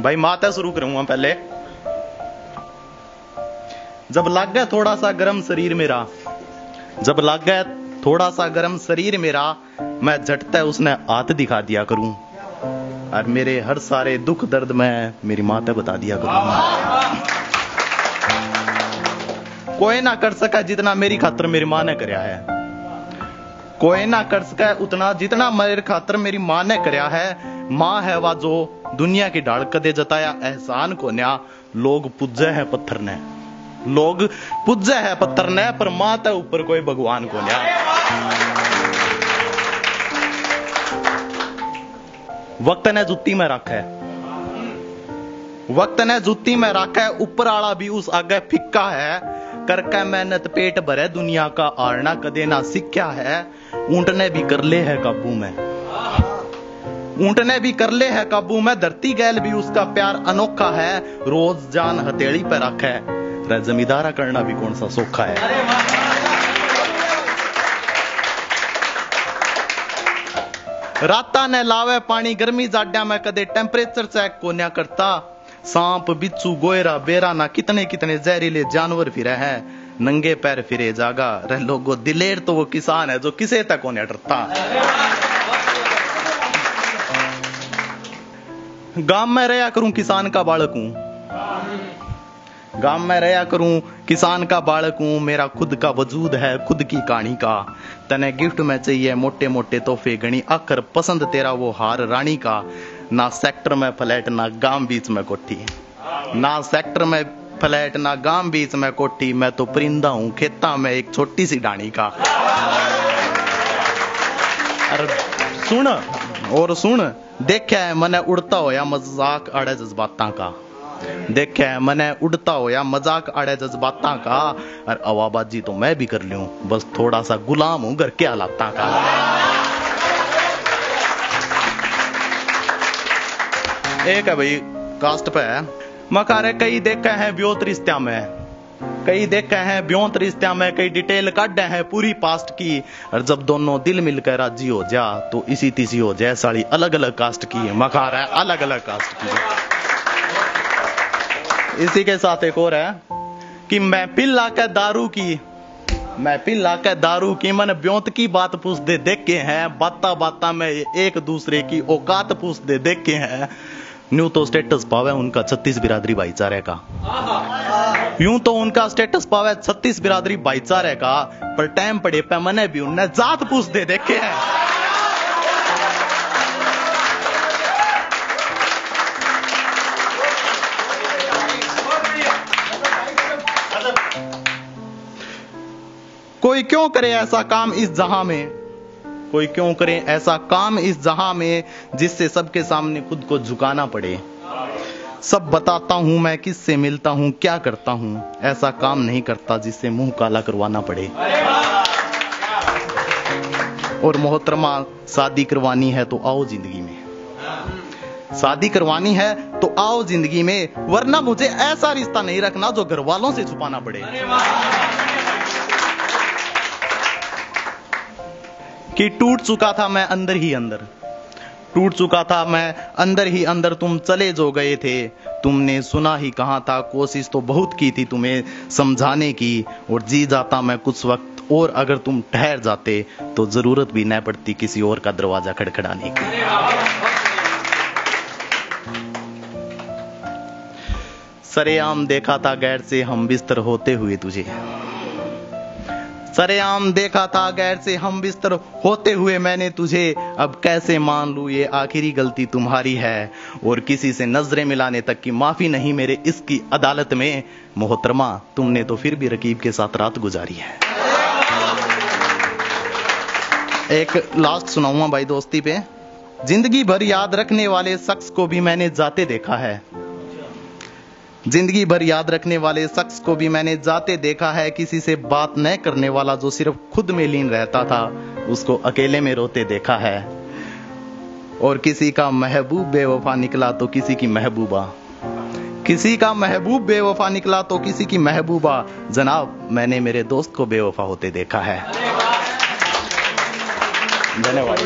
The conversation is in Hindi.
भाई माता शुरू करूँगा पहले। जब लग गया थोड़ा सा गर्म शरीर मेरा, जब लग गया थोड़ा सा गर्म शरीर मेरा, मैं झटता उसने हाथ दिखा दिया करूँ। और मेरे हर सारे दुख दर्द में मेरी माता बता दिया करूँ। कोई ना कर सका जितना मेरी खातर मेरी माँ ने करया है। कोई ना कर सका उतना जितना मेरे खातर मेरी माँ ने करया है। माँ है वह जो दुनिया की ढाल कदे जताया, एहसान को न्या। लोग पूजे है पत्थर ने। लोग पूजे है पत्थर ने, पर माँ ते ऊपर कोई भगवान को न्या। वक्त ने जुत्ती में रखा है। वक्त ने जुत्ती में रखा है, ऊपर आला भी उस आगे फिक्का है। करके मेहनत पेट भरे दुनिया का आरना कदे ना सीख्या है। ऊँट ने भी कर ले है काबू में। ऊँट ने भी कर ले है काबू में, धरती गैल भी उसका प्यार अनोखा है, रोज जान हथेली पे रखा है। जमींदारा करना भी कौन सा सोखा है? राता ने लावे पानी, गर्मी जाड्या में कदे टेम्परेचर चेक को न्या करता। सांप, बिच्छू, गोयरा, बेरा ना कितने कितने जहरीले जानवर फिरे हैं। नंगे पैर फिरे जागा। रह लोगो दिलेर तो वो किसान है जो किसे तक को डरता। गाँव में रहा करूँ किसान का बालक हूँ। गाँव में रहा करूँ किसान का बालक हूँ, मेरा खुद का वजूद है, खुद की कहानी का। तने गिफ्ट में चाहिए मोटे मोटे तोहफे गणी आखिर पसंद तेरा वो हार रानी का। ना सेक्टर में फ्लैट, ना गाँव बीच में कोठी। ना सेक्टर में फ्लैट, ना गाँव बीच में कोठी। मैं तो परिंदा हूँ, खेता में एक छोटी सी डाणी का। अरे सुन, और सुन। देखा है मैंने उड़ता होया मज़ाक अड़े जज्बाता का। देखा है मैंने उड़ता होया मज़ाक अड़े जज्बाता का। और अवाबाजी तो मैं भी कर लूँ, बस थोड़ा सा गुलाम हूँ घर के हालात का। एक है भाई, कास्ट पे मकारे कई देखे हैं ब्योत रिश्त्या में। कई देखे हैं ब्योत रिश्त्या में कई डिटेल काटे हैं पूरी पास्ट की। और जब दोनों दिल मिलकर राज़ी हो जा तो इसी तीसी हो जाए साड़ी अलग अलग कास्ट की मकार है अलग अलग कास्ट की इसी के साथ एक और है कि मैं पिल लाकर दारू की, मैं पिल लाकर दारू की मन ब्योत की बात पूछ दे देख के हैं। बाता बाता में एक दूसरे की औकात पूछ दे देख के हैं। न्यू तो स्टेटस पावे उनका छत्तीस बिरादरी भाईचारे का। यूँ तो उनका स्टेटस पावे छत्तीस बिरादरी भाईचारे का, पर टाइम पड़े पे मने भी उनने जात पूछ दे देखे हैं। कोई क्यों करे ऐसा काम इस जहाँ में? कोई क्यों करे ऐसा काम इस जहाँ में जिससे सबके सामने खुद को झुकाना पड़े? सब बताता हूँ मैं, किससे मिलता हूँ, क्या करता हूँ। ऐसा काम नहीं करता जिससे मुँह काला करवाना पड़े। और मोहतरमा, शादी करवानी है तो आओ ज़िंदगी में। शादी करवानी है तो आओ ज़िंदगी में, वरना मुझे ऐसा रिश्ता नहीं रखना जो घर वालों से छुपाना पड़े। कि टूट चुका था मैं अंदर ही अंदर। टूट चुका था, मैं अंदर ही अंदर तुम चले जो गए थे। तुमने सुना ही कहा था, कोशिश तो बहुत की थी तुम्हें समझाने की, और जी जाता मैं कुछ वक्त और अगर तुम ठहर जाते तो ज़रूरत भी न पड़ती किसी और का दरवाज़ा खड़खड़ाने की। सरेआम देखा था गैर से, हम बिस्तर होते हुए तुझे। सरेआम देखा था, गैर से हम बिस्तर होते हुए मैंने तुझे। अब कैसे मान लू, ये आखिरी गलती तुम्हारी है। और किसी से नज़रें मिलाने तक की माफ़ी नहीं मेरे इसकी अदालत में। मोहतरमा, तुमने तो फिर भी रकीब के साथ रात गुजारी है। एक लास्ट सुनाऊँगा भाई दोस्ती पे। ज़िंदगी भर याद रखने वाले शख्स को भी मैंने जाते देखा है। ज़िंदगी भर याद रखने वाले शख्स को भी मैंने जाते देखा है, किसी से बात न करने वाला जो सिर्फ़ खुद में लीन रहता था, उसको अकेले में रोते देखा है। और किसी का महबूब बेवफा निकला तो किसी की महबूबा। किसी का महबूब बेवफा निकला तो किसी की महबूबा। जनाब, मैंने मेरे दोस्त को बेवफा होते देखा है। धन्यवाद।